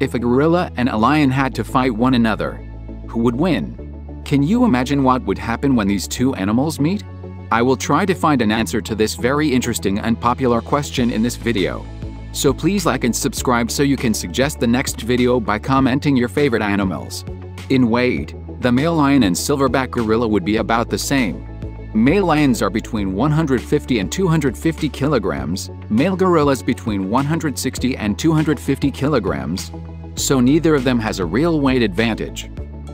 If a gorilla and a lion had to fight one another, who would win? Can you imagine what would happen when these two animals meet? I will try to find an answer to this very interesting and popular question in this video. So please like and subscribe so you can suggest the next video by commenting your favorite animals. In weight, the male lion and silverback gorilla would be about the same. Male lions are between 150 and 250 kilograms, male gorillas between 160 and 250 kilograms, so neither of them has a real weight advantage.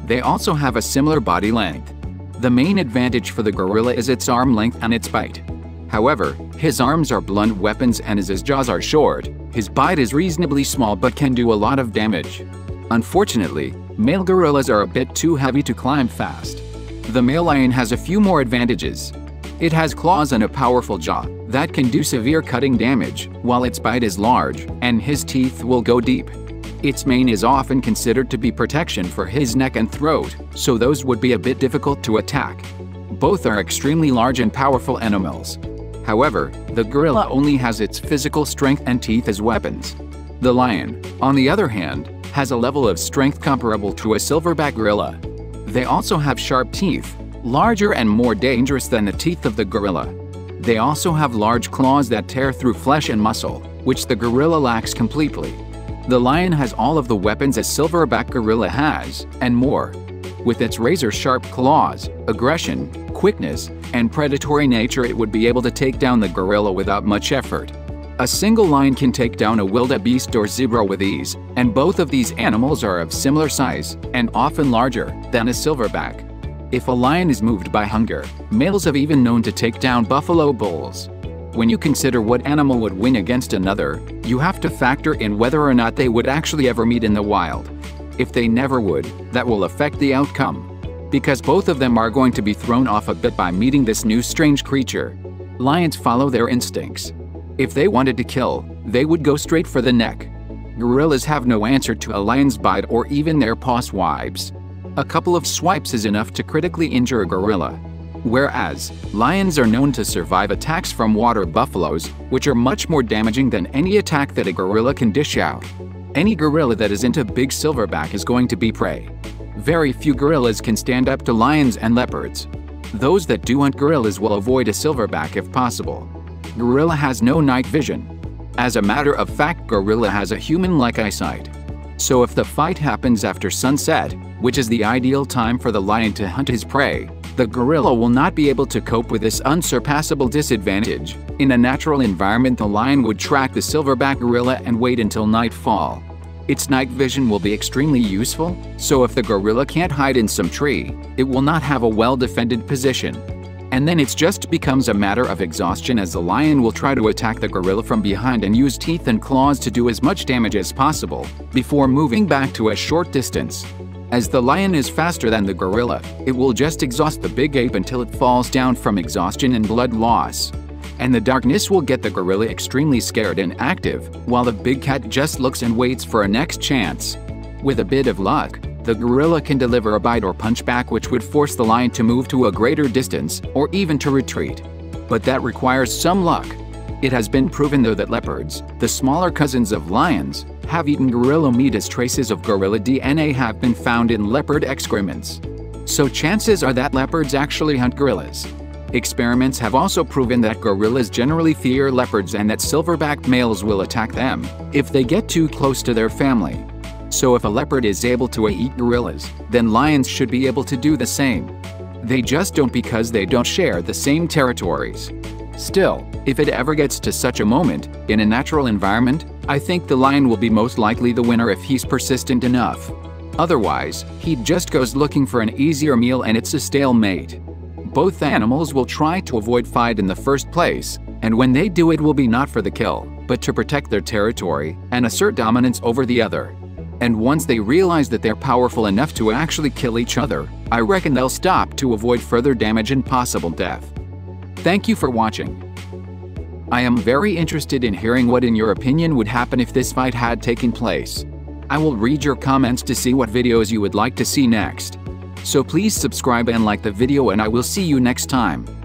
They also have a similar body length. The main advantage for the gorilla is its arm length and its bite. However, his arms are blunt weapons and as his jaws are short, his bite is reasonably small but can do a lot of damage. Unfortunately, male gorillas are a bit too heavy to climb fast. The male lion has a few more advantages. It has claws and a powerful jaw that can do severe cutting damage, while its bite is large, and his teeth will go deep. Its mane is often considered to be protection for his neck and throat, so those would be a bit difficult to attack. Both are extremely large and powerful animals. However, the gorilla only has its physical strength and teeth as weapons. The lion, on the other hand, has a level of strength comparable to a silverback gorilla, they also have sharp teeth, larger and more dangerous than the teeth of the gorilla. They also have large claws that tear through flesh and muscle, which the gorilla lacks completely. The lion has all of the weapons a silverback gorilla has, and more. With its razor-sharp claws, aggression, quickness, and predatory nature it would be able to take down the gorilla without much effort. A single lion can take down a wildebeest or zebra with ease, and both of these animals are of similar size and often larger than a silverback. If a lion is moved by hunger, males have even known to take down buffalo bulls. When you consider what animal would win against another, you have to factor in whether or not they would actually ever meet in the wild. If they never would, that will affect the outcome. Because both of them are going to be thrown off a bit by meeting this new strange creature. Lions follow their instincts, if they wanted to kill, they would go straight for the neck. Gorillas have no answer to a lion's bite or even their paw swipes. A couple of swipes is enough to critically injure a gorilla. Whereas, lions are known to survive attacks from water buffaloes, which are much more damaging than any attack that a gorilla can dish out. Any gorilla that is into big silverback is going to be prey. Very few gorillas can stand up to lions and leopards. Those that do hunt gorillas will avoid a silverback if possible. Gorilla has no night vision. As a matter of fact, Gorilla has a human-like eyesight. So if the fight happens after sunset, which is the ideal time for the lion to hunt his prey, the gorilla will not be able to cope with this unsurpassable disadvantage. In a natural environment the lion would track the silverback gorilla and wait until nightfall. Its night vision will be extremely useful, so if the gorilla can't hide in some tree, it will not have a well-defended position and then it just becomes a matter of exhaustion as the lion will try to attack the gorilla from behind and use teeth and claws to do as much damage as possible, before moving back to a short distance. As the lion is faster than the gorilla, it will just exhaust the big ape until it falls down from exhaustion and blood loss. And the darkness will get the gorilla extremely scared and active, while the big cat just looks and waits for a next chance. With a bit of luck, the gorilla can deliver a bite or punch back which would force the lion to move to a greater distance or even to retreat. But that requires some luck. It has been proven though that leopards, the smaller cousins of lions, have eaten gorilla meat as traces of gorilla DNA have been found in leopard excrements. So chances are that leopards actually hunt gorillas. Experiments have also proven that gorillas generally fear leopards and that silverback males will attack them if they get too close to their family. So if a leopard is able to eat gorillas, then lions should be able to do the same. They just don't because they don't share the same territories. Still, if it ever gets to such a moment, in a natural environment, I think the lion will be most likely the winner if he's persistent enough. Otherwise, he just goes looking for an easier meal and it's a stalemate. Both animals will try to avoid fight in the first place, and when they do it will be not for the kill, but to protect their territory and assert dominance over the other. And once they realize that they're powerful enough to actually kill each other, I reckon they'll stop to avoid further damage and possible death. Thank you for watching. I am very interested in hearing what in your opinion would happen if this fight had taken place. I will read your comments to see what videos you would like to see next. So please subscribe and like the video and I will see you next time.